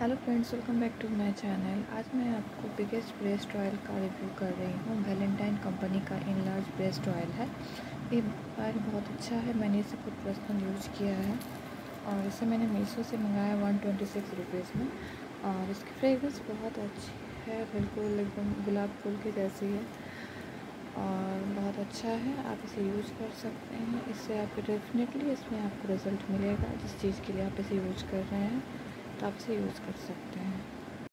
Hello friends welcome back to my channel आज मैं आपको बिगेस्ट ब्रेस्ट ऑयल का रिव्यू कर रही हूँ। वैलेंटाइन कंपनी का इन लार्ज ब्रेस्ट ऑयल है। ये ऑयल बहुत अच्छा है, मैंने इसे खुद पर्सनल यूज़ किया है। और इसे मैंने मीशो से मंगाया वन ट्वेंटी सिक्स रुपीज़ में। और इसकी फ्रेगरेंस बहुत अच्छी है, बिल्कुल एकदम गुलाब फूल की जैसी है। और बहुत अच्छा है, आप इसे यूज़ कर सकते हैं। इससे आपको डेफिनेटली इसमें आपको रिज़ल्ट मिलेगा, जिस चीज़ के लिए आप इसे यूज़ कर रहे हैं। तो से यूज़ कर सकते हैं।